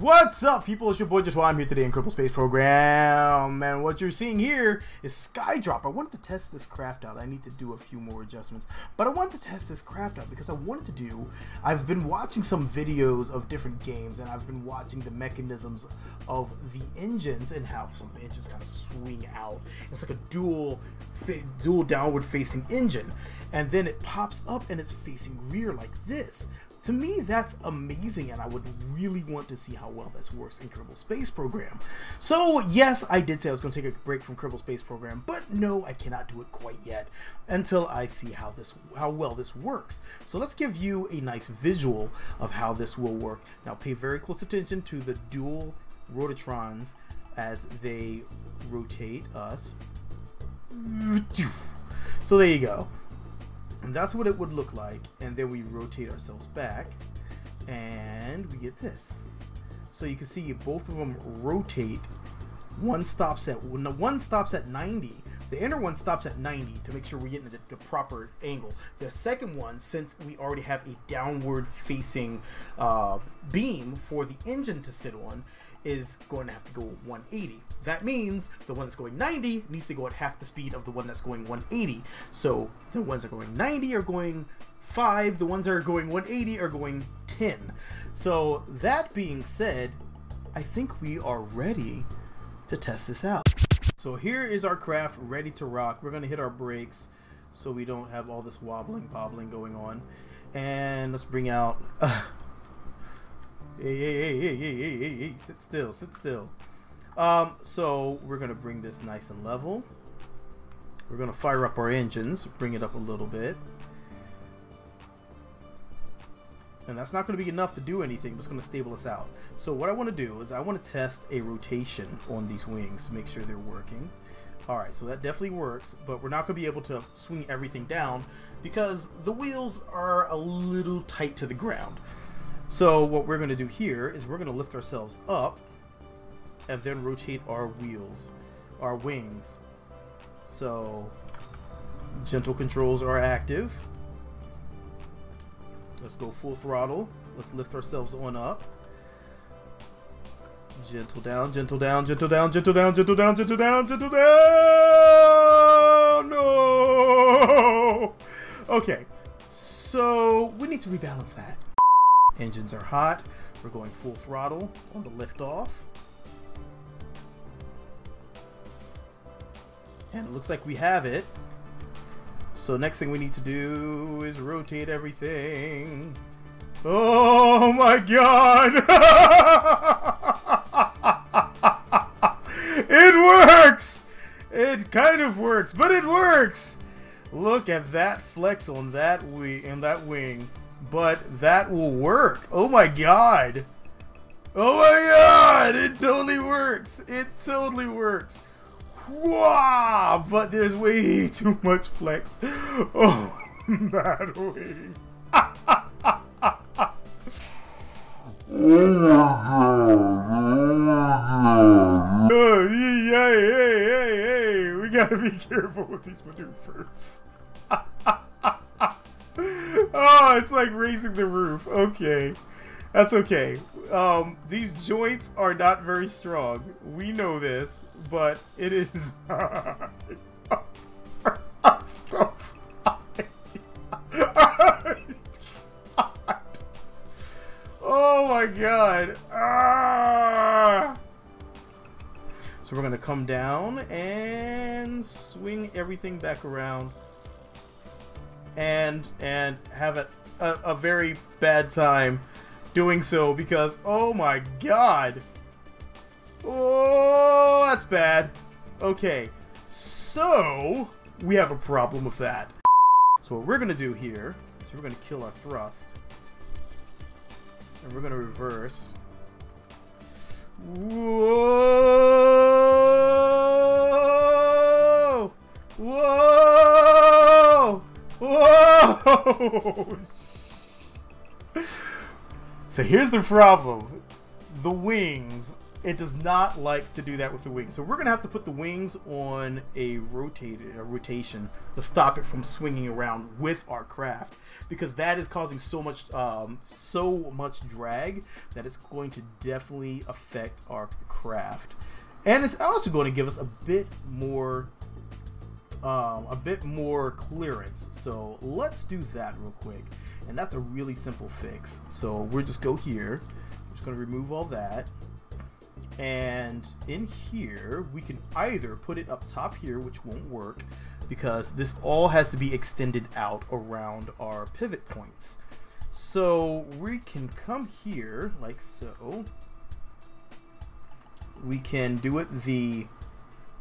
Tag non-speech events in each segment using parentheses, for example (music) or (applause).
What's up, people? It's your boy Joshua. I'm here today in Kerbal Space Program, and what you're seeing here is Skydrop. I wanted to test this craft out. I need to do a few more adjustments, but I wanted to test this craft out because I wanted to do. I've been watching some videos of different games, and I've been watching the mechanisms of the engines and how some engines kind of swing out. It's like a dual, dual downward-facing engine, and then it pops up and it's facing rear like this to me, that's amazing, and I would really want to see how well this works in Kerbal Space Program. So, yes, I did say I was going to take a break from Kerbal Space Program, but no, I cannot do it quite yet until I see how this how well this works. So let's give you a nice visual of how this will work. Now, pay very close attention to the dual rotatrons as they rotate us. So there you go. And that's what it would look like. And then we rotate ourselves back and we get this. So you can see both of them rotate. One stops at one stops at 90. The inner one stops at 90 to make sure we're getting the, the proper angle. The second one, since we already have a downward facing uh, beam for the engine to sit on, is going to have to go 180. That means the one that's going 90 needs to go at half the speed of the one that's going 180. So the ones that are going 90 are going 5, the ones that are going 180 are going 10. So that being said, I think we are ready to test this out. So here is our craft ready to rock. We're going to hit our brakes so we don't have all this wobbling, bobbling going on. And let's bring out... (laughs) Uh, Hey, hey, hey, hey, hey, hey, hey, hey, sit still, sit still. Um, so we're gonna bring this nice and level. We're gonna fire up our engines, bring it up a little bit. And that's not gonna be enough to do anything, but it's gonna stable us out. So what I wanna do is I wanna test a rotation on these wings to make sure they're working. Alright, so that definitely works, but we're not going to be able to swing everything down because the wheels are a little tight to the ground. So what we're going to do here is we're going to lift ourselves up and then rotate our wheels, our wings. So gentle controls are active. Let's go full throttle. Let's lift ourselves on up. Gentle down, gentle down, gentle down, gentle down, gentle down, gentle down, gentle down. No. (laughs) Okay. So we need to rebalance that. Engines are hot. We're going full throttle on the liftoff. And it looks like we have it. So next thing we need to do is rotate everything. Oh my god! (laughs) it works! It kind of works, but it works! Look at that flex on that in that wing but that will work. Oh my god. Oh my god, it totally works. It totally works. Wow, but there's way (laughs) too much flex. (laughs) Oh, that way. (laughs) oh, we gotta be careful with these maneuvers. Oh, it's like raising the roof. Okay. That's okay. Um, these joints are not very strong. We know this, but it is (laughs) oh my god. Ah! So we're gonna come down and swing everything back around and and have a, a, a very bad time doing so because oh my god. Oh that's bad. Okay so we have a problem with that. So what we're gonna do here is we're gonna kill our thrust and we're gonna reverse. Whoa! Whoa! so here's the problem. The wings it does not like to do that with the wings. So we're gonna have to put the wings on a rotated a rotation to stop it from swinging around with our craft because that is causing so much um, so much drag that it's going to definitely affect our craft, and it's also going to give us a bit more um, a bit more clearance. So let's do that real quick, and that's a really simple fix. So we'll just go here. We're just going to remove all that and in here, we can either put it up top here, which won't work because this all has to be extended out around our pivot points. So we can come here like so. We can do it the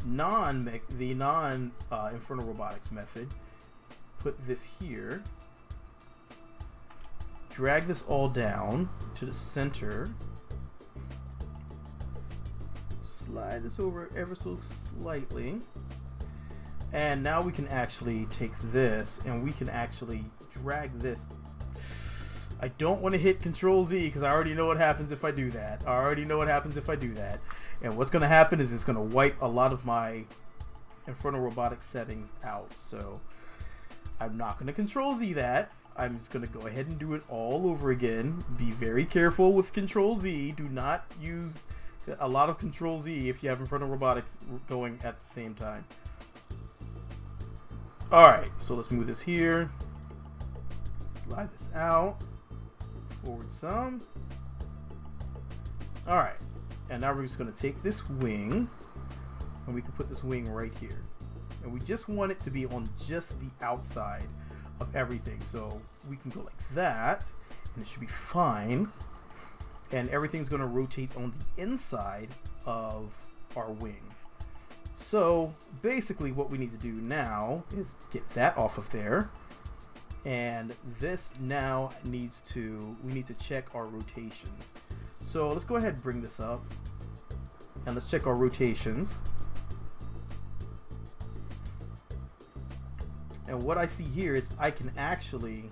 non the non uh, Infernal Robotics method. Put this here. Drag this all down to the center slide this over ever so slightly. And now we can actually take this and we can actually drag this. I don't want to hit Control Z because I already know what happens if I do that. I already know what happens if I do that. And what's going to happen is it's going to wipe a lot of my Infernal Robotics settings out. So I'm not going to Control Z that. I'm just going to go ahead and do it all over again. Be very careful with Control Z. Do not use a lot of Control Z if you have Infernal Robotics going at the same time. Alright, so let's move this here. Slide this out. Forward some. Alright, and now we're just going to take this wing, and we can put this wing right here. And we just want it to be on just the outside of everything. So we can go like that, and it should be fine and everything's going to rotate on the inside of our wing. So basically what we need to do now is get that off of there. And this now needs to, we need to check our rotations. So let's go ahead and bring this up. And let's check our rotations. And what I see here is I can actually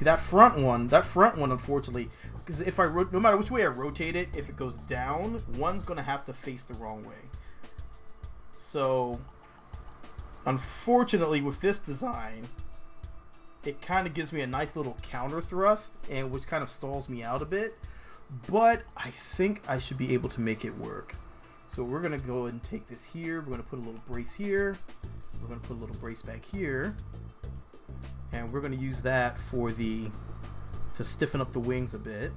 See that front one, that front one, unfortunately, because if I no matter which way I rotate it, if it goes down, one's gonna have to face the wrong way. So, unfortunately, with this design, it kind of gives me a nice little counter thrust, and which kind of stalls me out a bit. But I think I should be able to make it work. So we're gonna go and take this here. We're gonna put a little brace here. We're gonna put a little brace back here and we're going to use that for the to stiffen up the wings a bit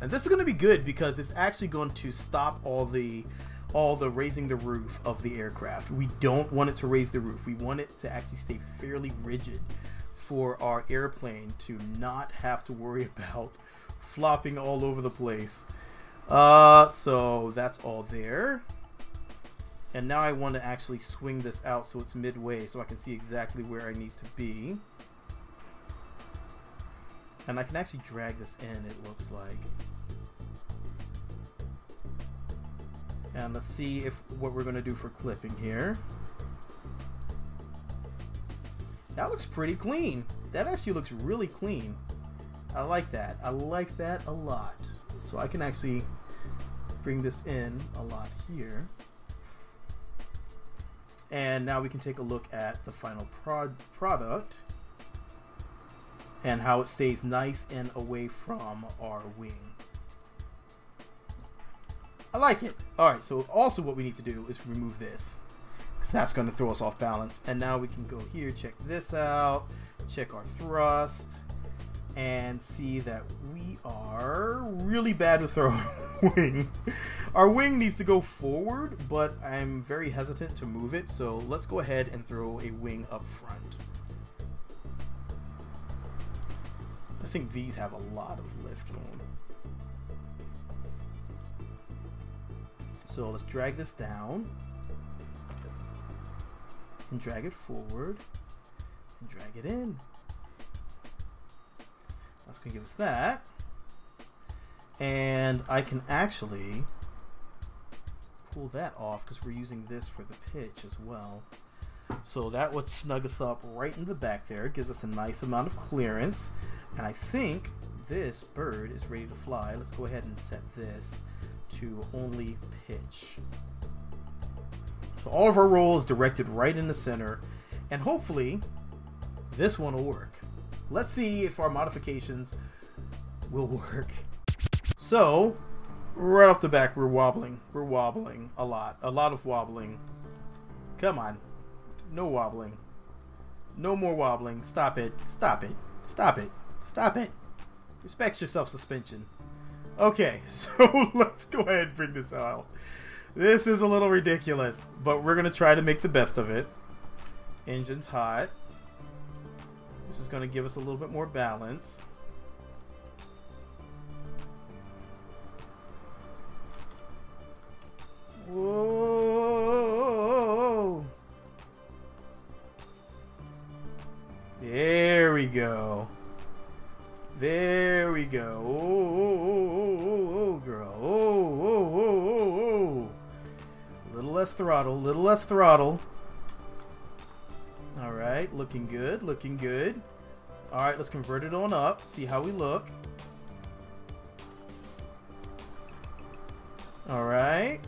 and this is going to be good because it's actually going to stop all the all the raising the roof of the aircraft we don't want it to raise the roof we want it to actually stay fairly rigid for our airplane to not have to worry (laughs) about flopping all over the place uh so that's all there and now I want to actually swing this out so it's midway so I can see exactly where I need to be. And I can actually drag this in, it looks like. And let's see if what we're going to do for clipping here. That looks pretty clean. That actually looks really clean. I like that. I like that a lot. So I can actually bring this in a lot here. And now we can take a look at the final prod product and how it stays nice and away from our wing. I like it. Alright, so also what we need to do is remove this because that's going to throw us off balance. And now we can go here, check this out, check our thrust, and see that we are really bad with our (laughs) wing. Our wing needs to go forward, but I'm very hesitant to move it, so let's go ahead and throw a wing up front. I think these have a lot of lift on. So let's drag this down and drag it forward and drag it in. That's going to give us that. And I can actually pull that off because we're using this for the pitch as well. So that would snug us up right in the back there. It gives us a nice amount of clearance. And I think this bird is ready to fly. Let's go ahead and set this to only pitch. So all of our roll is directed right in the center, and hopefully this one will work. Let's see if our modifications will work. So, right off the back, we're wobbling. We're wobbling a lot. A lot of wobbling. Come on. No wobbling. No more wobbling. Stop it. Stop it. Stop it. Stop it. Respect yourself, suspension. Okay, (laughs) so (laughs) let's go ahead and bring this out. This is a little ridiculous, but we're going to try to make the best of it. Engine's hot. This is going to give us a little bit more balance. Less throttle, little less throttle. All right, looking good, looking good. All right, let's convert it on up, see how we look. All right,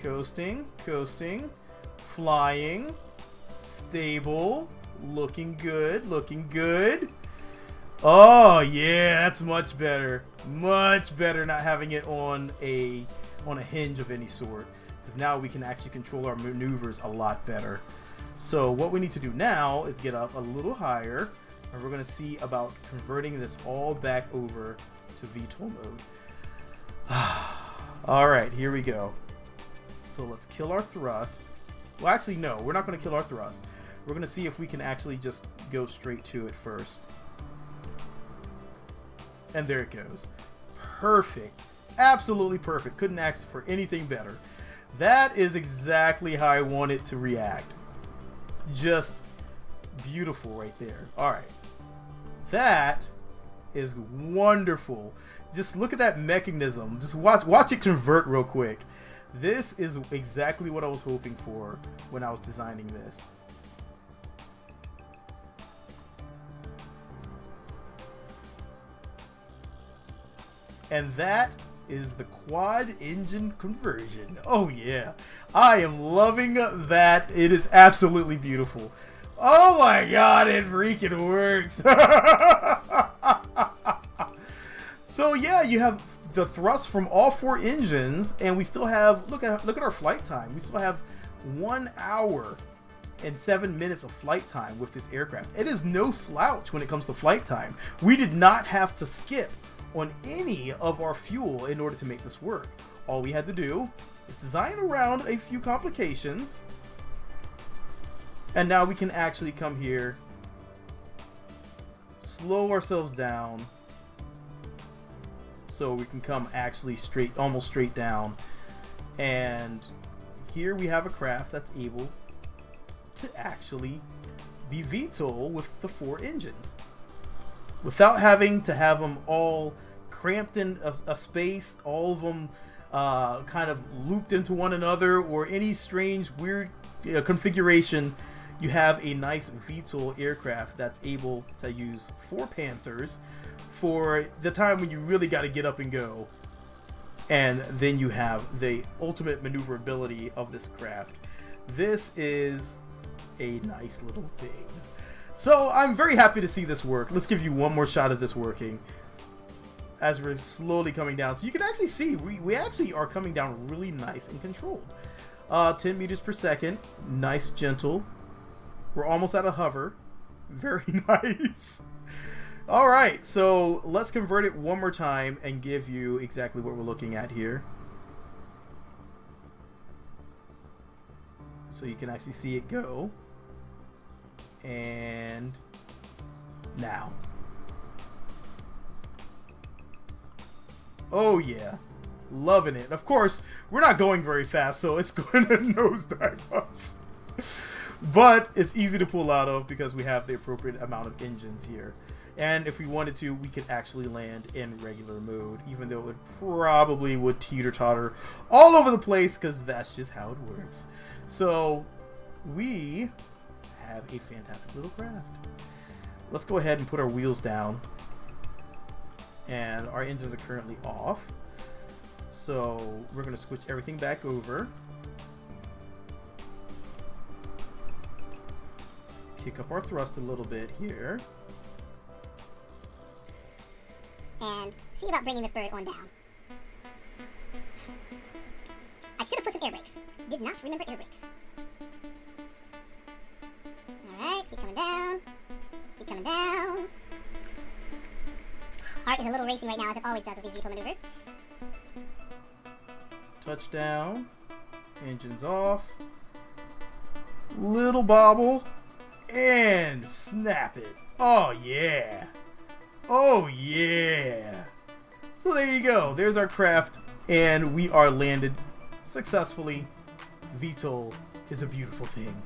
coasting, coasting, flying, stable, looking good, looking good. Oh yeah, that's much better. Much better not having it on a on a hinge of any sort. Because now we can actually control our maneuvers a lot better. So what we need to do now is get up a little higher. And we're going to see about converting this all back over to VTOL mode. (sighs) Alright, here we go. So let's kill our thrust. Well, actually, no. We're not going to kill our thrust. We're going to see if we can actually just go straight to it first. And there it goes. Perfect. Absolutely perfect. Couldn't ask for anything better. That is exactly how I want it to react. Just beautiful right there. All right. That is wonderful. Just look at that mechanism. Just watch watch it convert real quick. This is exactly what I was hoping for when I was designing this. And that is the quad engine conversion. Oh yeah. I am loving that. It is absolutely beautiful. Oh my god, it freaking works. (laughs) so yeah, you have the thrust from all four engines and we still have look at look at our flight time. We still have 1 hour and 7 minutes of flight time with this aircraft. It is no slouch when it comes to flight time. We did not have to skip on any of our fuel in order to make this work. All we had to do is design around a few complications. And now we can actually come here, slow ourselves down, so we can come actually straight, almost straight down. And here we have a craft that's able to actually be VTOL with the four engines without having to have them all cramped in a, a space, all of them uh, kind of looped into one another, or any strange, weird uh, configuration. You have a nice VTOL aircraft that's able to use four Panthers for the time when you really got to get up and go. And then you have the ultimate maneuverability of this craft. This is a nice little thing. So I'm very happy to see this work. Let's give you one more shot of this working as we're slowly coming down. So you can actually see we, we actually are coming down really nice and controlled. Uh, 10 meters per second. Nice, gentle. We're almost at a hover. Very (laughs) nice. All right, so let's convert it one more time and give you exactly what we're looking at here. So you can actually see it go. And now. Oh yeah. Loving it. Of course, we're not going very fast, so it's (laughs) going to nosedive us. but it's easy to pull out of because we have the appropriate amount of engines here. And if we wanted to, we could actually land in regular mode, even though it probably would teeter-totter all over the place because that's just how it works. So we have a fantastic little craft. Let's go ahead and put our wheels down and our engines are currently off. So we're going to switch everything back over. Kick up our thrust a little bit here. And see about bringing this bird on down. I should have put some air brakes. Did not remember air brakes. Alright, keep coming down. Keep coming down. Heart is a little racing right now, as it always does with these maneuvers. Touchdown. Engines off. Little bobble. And snap it. Oh, yeah. Oh, yeah. So there you go. There's our craft. And we are landed successfully. VTOL is a beautiful thing.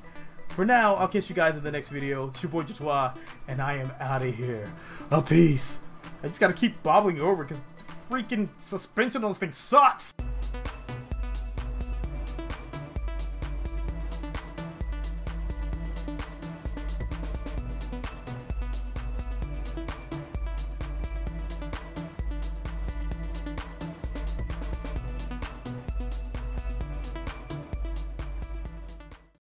For now, I'll catch you guys in the next video. It's your boy Jatwaa, and I am out of here. A peace. I just gotta keep bobbling over because freaking suspension on this thing sucks.